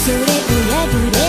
それを破れ